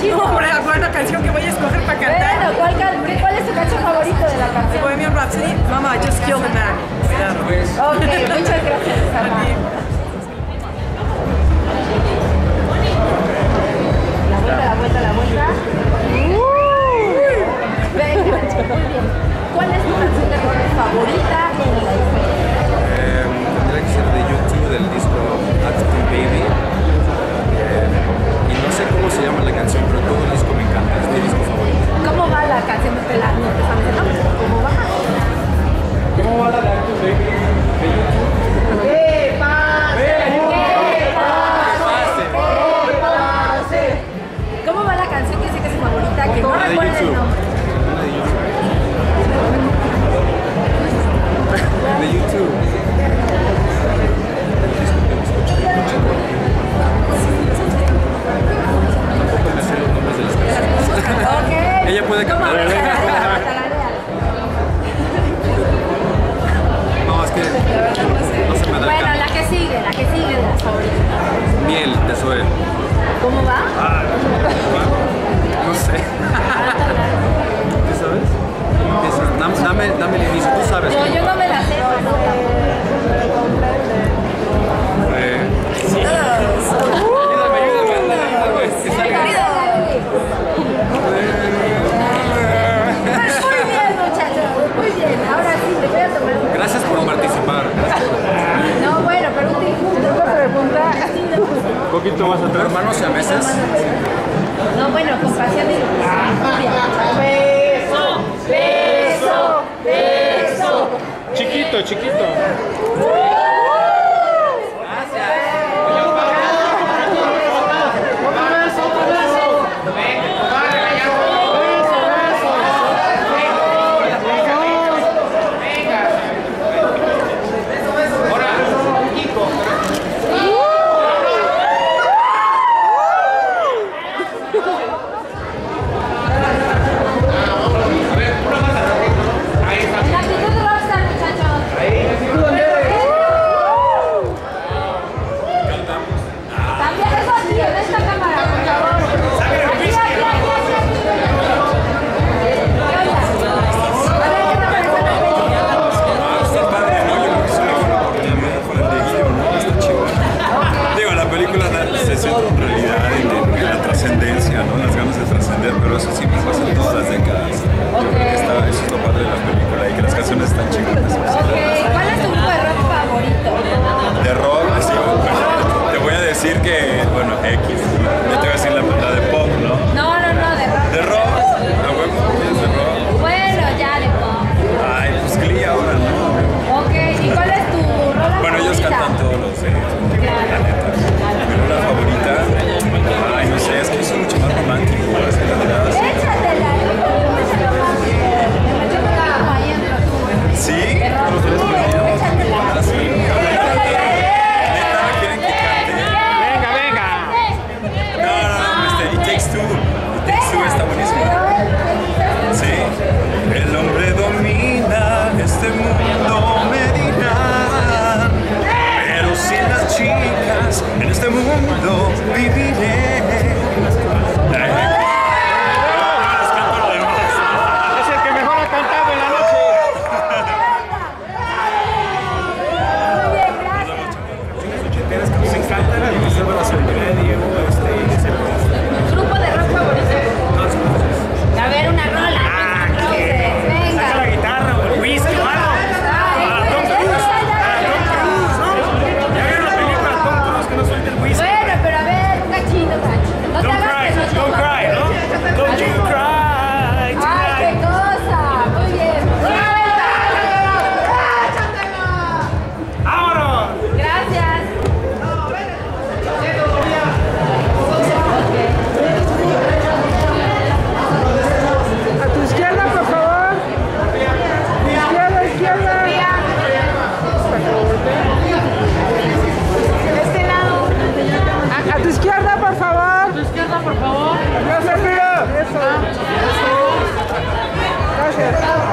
chido. Hombre, ¿cuál canción que voy a escoger para cantar? Bueno, ¿cuál, can- qué- ¿cuál es tu canción favorita de la canción? Bohemian Rhapsody, Mama, I just killed a man. Claro. Ok, muchas gracias. Es que no se me da el Bueno, la que sigue, la que sigue de las favoritas. Miel de Zoe. ¿Cómo va? Ah, no sé. ¿Tú sabes? Dame, dame el inicio, tú sabes. Poquito más atrás. Hermanos a veces. No, bueno, con pasión y Beso, beso, beso. Chiquito, chiquito. En realidad en, la trascendencia, ¿no? Las ganas de trascender, pero eso sí pasa en todas las décadas. Yo creo que está, eso es lo padre de la película y que las canciones están chingonas. Ok, ¿cuál es tu grupo de rock favorito? De rock, así, bueno, te voy a decir que, bueno, X. Yo te voy a decir la, la de pop, ¿no? No, no, no, de rock. De rock, a huevo, es de rock. Bueno, ya de pop. Ay, pues Glee ahora, ¿no? Ok, ¿y cuál es tu rola Bueno, ellos cantan todos los Okay.